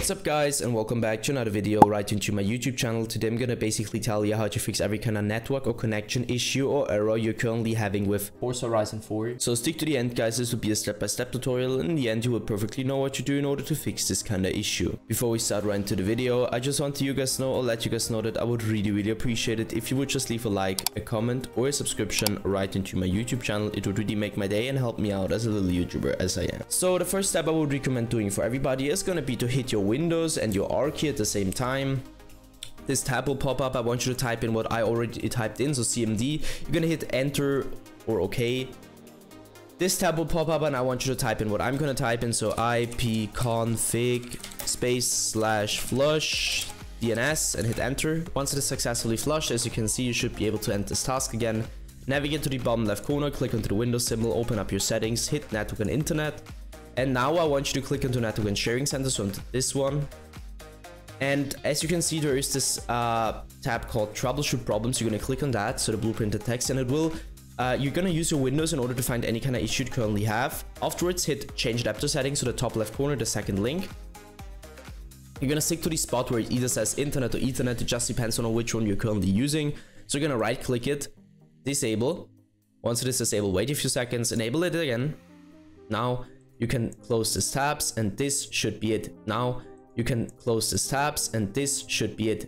What's up guys and welcome back to another video right into my YouTube channel. Today I'm gonna basically tell you how to fix every kind of network or connection issue or error you're currently having with Forza Horizon 4. So stick to the end guys, this will be a step-by-step -step tutorial and in the end you will perfectly know what to do in order to fix this kind of issue. Before we start right into the video, I just want to you guys know or let you guys know that I would really really appreciate it if you would just leave a like, a comment or a subscription right into my YouTube channel. It would really make my day and help me out as a little YouTuber as I am. So the first step I would recommend doing for everybody is gonna be to hit your Windows and your R key at the same time. This tab will pop up. I want you to type in what I already typed in, so CMD. You're gonna hit enter or OK. This tab will pop up and I want you to type in what I'm gonna type in, so ipconfig space slash flush DNS and hit enter. Once it is successfully flushed, as you can see, you should be able to end this task again. Navigate to the bottom left corner, click onto the Windows symbol, open up your settings, hit network and internet. And now I want you to click network and sharing center, so onto this one. And as you can see, there is this uh, tab called troubleshoot problems. You're gonna click on that, so the blueprint text, and it will uh, you're gonna use your windows in order to find any kind of issue you currently have. Afterwards, hit change adapter settings to the top left corner, the second link. You're gonna stick to the spot where it either says internet or ethernet, it just depends on which one you're currently using. So you're gonna right click it, disable. Once it is disabled, wait a few seconds, enable it again. Now you can close these tabs and this should be it. Now you can close these tabs and this should be it